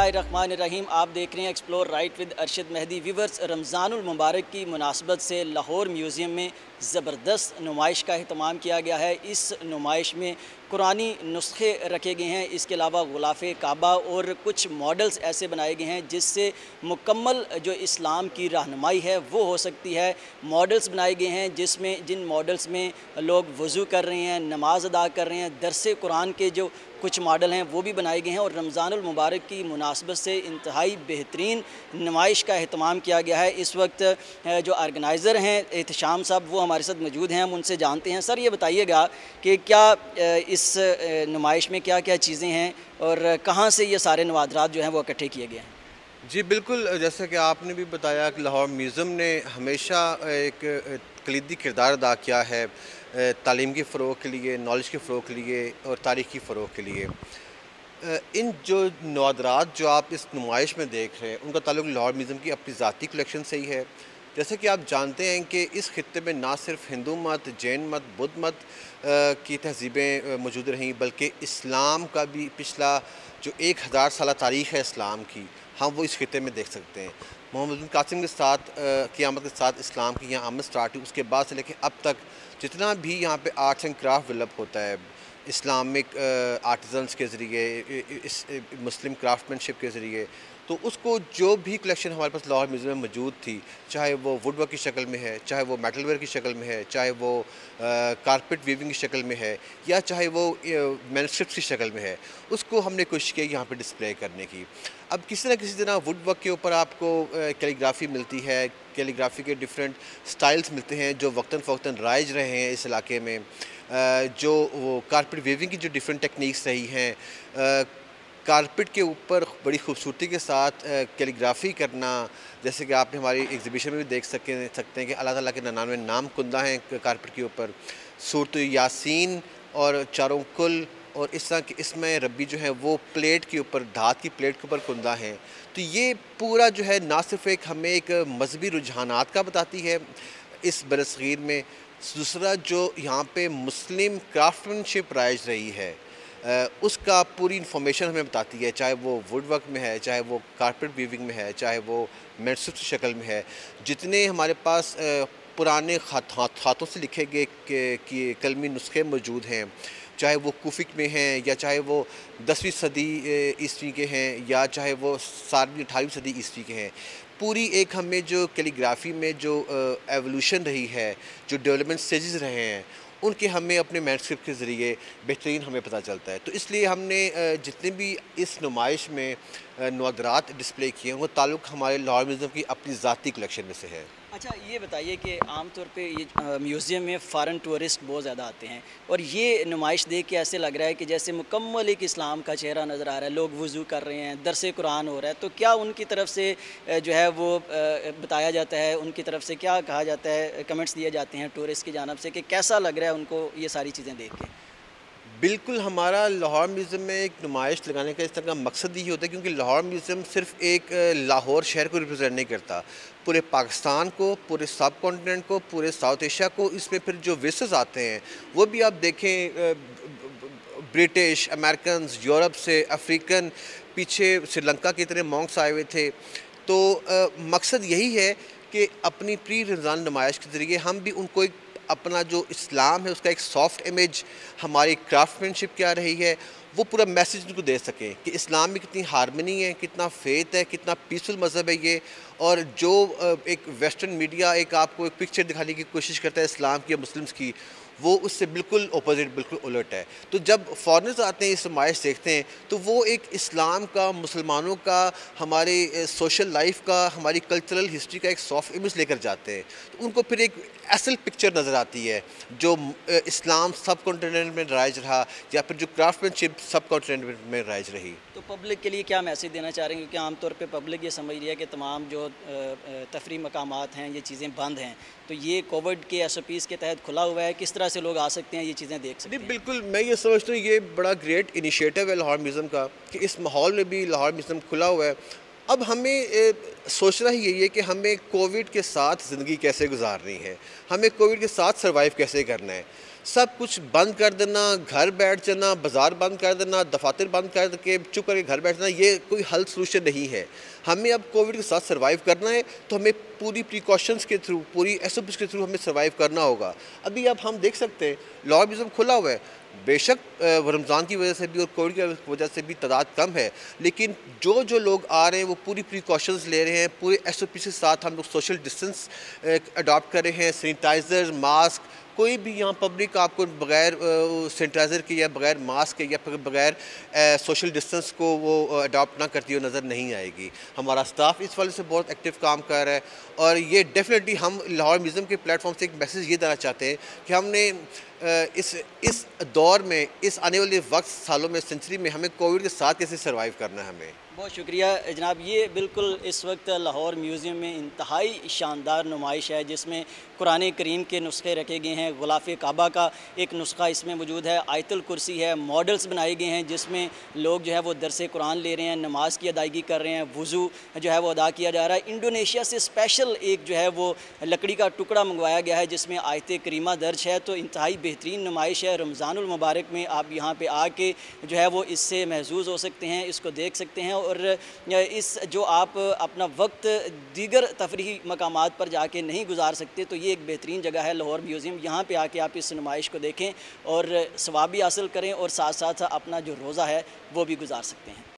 रहीम आप देख रहे हैं explore right with Arshad Mehdi viewers रमज़ानुल मुबारक की मुनासबत से लाहौर म्यूज़ियम में ज़बरदस्त नुमाइश का अहतमाम किया गया है। इस नुमाइश में कुरानी नुस्खे रखे गए हैं। इसके अलावा गुलाफ, काबा और कुछ मॉडल्स ऐसे बनाए गए हैं जिससे मुकम्मल जो इस्लाम की रहनमाई है वो हो सकती है। मॉडल्स बनाए गए हैं जिसमें, जिन मॉडल्स में लोग वज़ू कर रहे हैं, नमाज़ अदा कर रहे हैं, दरस कुरान के जो कुछ मॉडल हैं वो भी बनाए गए हैं और रमज़ानुल मुबारक की मुनासबत से इंतहाई बेहतरीन नुमाइश का अहतमाम किया गया है। इस वक्त जो आर्गनाइज़र हैं, एहतशाम साहब वो हमारे साथ मौजूद हैं, हम उनसे जानते हैं। सर, ये बताइएगा कि क्या इस नुमाइश में क्या क्या चीज़ें हैं और कहाँ से ये सारे नवादरात जो हैं वो इकट्ठे किए गए हैं? जी, बिल्कुल, जैसा कि आपने भी बताया कि लाहौर म्यूज़ियम ने हमेशा एक कलीदी किरदार अदा किया है तालीम के फ़रोग के लिए, नॉलेज के फ़रोग के लिए और तारीख़ी फ़रोग के लिए। इन जो नवादरात जो आप इस नुमाइश में देख रहे हैं, उनका ताल्लुक लाहौर म्यूज़ियम की अपनी ज़ाती कलेक्शन से ही है। जैसे कि आप जानते हैं कि इस खत्े में ना सिर्फ़ हिंदू मत, जैन मत, बुद्ध मत की तहजीबें मौजूद रहीं, बल्कि इस्लाम का भी पिछला जो एक हज़ार साल तारीख़ है इस्लाम की, हम वो इस खत्े में देख सकते हैं। मोहम्मद कासिम के साथ क़ियामत के साथ इस्लाम की यहाँ आमद स्टार्ट हुई, उसके बाद से लेकर अब तक जितना भी यहाँ पे आर्ट्स एंड क्राफ्ट डेवलप होता है, इस्लामिक आर्टिजन्स के ज़रिए इस मुस्लिम क्राफ्टमैनशिप के ज़रिए तो उसको जो भी कलेक्शन हमारे पास लाहौर म्यूज़ियम में मौजूद थी, चाहे वो वुड वर्क की शक्ल में है, चाहे वो मेटल वेयर की शक्ल में है, चाहे वो कारपेट वीविंग की शक्ल में है, या चाहे वो मैनस्क्रिप्ट की शक्ल में है, उसको हमने कोशिश की यहाँ पर डिस्प्ले करने की। अब किसी ना किसी तरह वुड वर्क के ऊपर आपको कैलीग्राफी मिलती है कैलीग्राफी के डिफरेंट स्टाइल्स मिलते हैं जो वक्ता फ़वक्ता राइज रहे हैं इस इलाके में। जो वो कारपेट वेविंग की जो डिफरेंट टेक्निक्स रही हैं कारपेट के ऊपर बड़ी खूबसूरती के साथ कैलीग्राफी करना, जैसे कि आपने हमारी एग्जीबिशन में भी देख सके, सकते हैं कि अल्लाह ताला के ननानवे नाम कुंदा हैं कारपेट के ऊपर। सूरत यासीन और चारों कुल और इस तरह की इसमें रबी जो है वो प्लेट के ऊपर धात की प्लेट के ऊपर कुंदा है। तो ये पूरा जो है ना सिर्फ़ एक हमें एक मजहबी रुझानात का बताती है इस बरसगीर में, दूसरा जो यहाँ पे मुस्लिम क्राफ्टमैनशिप राइज रही है। उसका पूरी इन्फॉर्मेशन हमें बताती है, चाहे वो वुड वर्क में है, चाहे वो कारपेट वीविंग में है, चाहे वो मेडसिप शक्ल में है। जितने हमारे पास पुराने हाथों से लिखे गए कलमी नुस्खे मौजूद हैं, चाहे वो कुफिक में हैं, या चाहे वो दसवीं सदी ईस्वी के हैं, या चाहे वो सातवीं, अठारहवीं सदी, ईस्वी के हैं, पूरी एक हमें जो कैलीग्राफी में जो एवोल्यूशन रही है, जो डेवलपमेंट स्टेजेस रहे हैं उनके हमें अपने मैनस्क्रिप्ट के ज़रिए बेहतरीन हमें पता चलता है। तो इसलिए हमने जितने भी इस नुमाइश में नदरात डिस्प्ले किए हैं, वो ताल्लुक़ हमारे लाहौर म्यूज़ियम की अपनी ज़ाती कलेक्शन में से है। अच्छा ये बताइए कि आम तौर पे ये म्यूज़ियम में फ़ारन टूरिस्ट बहुत ज़्यादा आते हैं और ये नुमाइश देख के ऐसे लग रहा है कि जैसे मुकम्मल एक इस्लाम का चेहरा नज़र आ रहा है, लोग वज़ू कर रहे हैं, दरस कुरान हो रहा है तो क्या उनकी तरफ़ से जो है वो बताया जाता है, उनकी तरफ़ से क्या कहा जाता है कमेंट्स दिए जाते हैं टूरिस्ट की जानब से कि कैसा लग रहा है उनको ये सारी चीज़ें देख के? बिल्कुल हमारा लाहौर म्यूज़ियम में एक नुमाइश लगाने का इस तरह का मकसद यही होता है क्योंकि लाहौर म्यूज़ियम सिर्फ़ एक लाहौर शहर को रिप्रेजेंट नहीं करता। पूरे पाकिस्तान को पूरे सब कॉन्टिनेंट को पूरे साउथ एशिया को इसमें फिर जो विसेस आते हैं वो भी आप देखें ब्रिटिश अमेरिकन यूरोप से अफ्रीकन पीछे श्रीलंका की तरह मॉन्क्स आए हुए थे। तो आ, मकसद यही है कि अपनी प्री रमज़ान नुमाइश के ज़रिए हम भी उनको एक अपना जो इस्लाम है उसका एक सॉफ्ट इमेज हमारी क्राफ्टमैनशिप क्या रही है वो पूरा मैसेज उनको दे सकें कि इस्लाम में कितनी हारमनी है, कितना फेथ है, कितना पीसफुल मज़हब है ये। और जो एक वेस्टर्न मीडिया एक आपको एक पिक्चर दिखाने की कोशिश करता है इस्लाम की या मुस्लिम्स की, वो उससे बिल्कुल अपोजिट बिल्कुल उलट है। तो जब फॉरनर्स आते हैं, इस नुमाइश देखते हैं तो वो एक इस्लाम का, मुसलमानों का, हमारे सोशल लाइफ का, हमारी कल्चरल हिस्ट्री का एक सॉफ्ट इमेज लेकर जाते हैं। तो उनको फिर एक असल पिक्चर नज़र आती है, जो इस्लाम सब कॉन्टिनेंट में राइज रहा, या फिर जो क्राफ्टमैनशिप सब कॉन्टिनेंट में राइज रही। तो पब्लिक के लिए क्या मैसेज देना चाह रहे हैं क्योंकि आमतौर पर पब्लिक ये समझ रही है कि तमाम जो तफरी मकाम हैं ये चीज़ें बंद हैं। तो ये कोविड के एस के तहत खुला हुआ है किस तरह से लोग आ सकते हैं ये चीज़ें देख सकते हैं? बिल्कुल मैं ये समझता हूँ ये बड़ा ग्रेट इनिशिएटिव है लाहौर म्यूज़ियम का कि इस माहौल में भी लाहौर म्यूज़ियम खुला हुआ है। अब हमें सोचना ही यही है कि हमें कोविड के साथ ज़िंदगी कैसे गुजारनी है? हमें कोविड के साथ सर्वाइव कैसे करना है? सब कुछ बंद कर देना, घर बैठ जाना, बाज़ार बंद कर देना, दफातर बंद कर के चुप करके घर बैठ जाना, ये कोई हल सोल्यूशन नहीं है। हमें अब कोविड के साथ सर्वाइव करना है तो हमें पूरी प्रिकॉशंस के थ्रू पूरी एसओपी के थ्रू हमें सर्वाइव करना होगा। अभी अब हम देख सकते हैं लॉ खुला हुआ है। बेशक रमज़ान की वजह से भी और कोविड की वजह से भी तादाद कम है, लेकिन जो जो लोग आ रहे हैं, वो पूरी प्रिकॉशंस ले रहे हैं, पूरे एसओपी के साथ हम लोग सोशल डिस्टेंस अडॉप्ट कर रहे हैं सैनिटाइज़र मास्क कोई भी यहाँ पब्लिक आपको बगैर सैनिटाइज़र के या बगैर मास्क के या फिर बगैर सोशल डिस्टेंस को वो अडॉप्ट ना करती हुई नज़र नहीं आएगी। हमारा स्टाफ इस वाले से बहुत एक्टिव काम कर रहा है और ये डेफिनेटली हम लाहौर म्यूज़ियम के प्लेटफॉर्म से एक मैसेज ये देना चाहते हैं कि हमने इस इस दौर में, इस आने वाले वक्त, सालों में सेंचुरी में हमें कोविड के साथ कैसे सर्वाइव करना है हमें। बहुत शुक्रिया, जनाब। ये बिल्कुल इस वक्त लाहौर म्यूज़ियम में इंतहाई शानदार नुमाइश है, जिसमें कुरान करीम के नुस्खे रखे गए हैं। गुलाफ काबा का एक नुस्खा इसमें मौजूद है। आयतल कुर्सी है, मॉडल्स बनाए गए हैं, जिसमें लोग जो है वो दरस कुरान ले रहे हैं, नमाज़ की अदायगी कर रहे हैं, वज़ू जो है वो अदा किया जा रहा है। इंडोनेशिया से स्पेशल एक जो है वो लकड़ी का टुकड़ा मंगवाया गया है, जिसमें आयत करीमा दर्ज है। तो इंतहाई बेहतरीन नुमाइश है। रमज़ानमबारक में आप यहाँ पर आके जो है वो इससे महजूज हो सकते हैं, इसको देख सकते हैं और इस जो आप अपना वक्त दीगर तफरी मकाम पर जाके नहीं गुजार सकते तो ये एक बेहतरीन जगह है लाहौर म्यूज़ियम। यहाँ पर आके आप इस नुमाइश को देखें और स्वाब भी हासिल करें और साथ साथ अपना जो रोज़ा है, वो भी गुजार सकते हैं।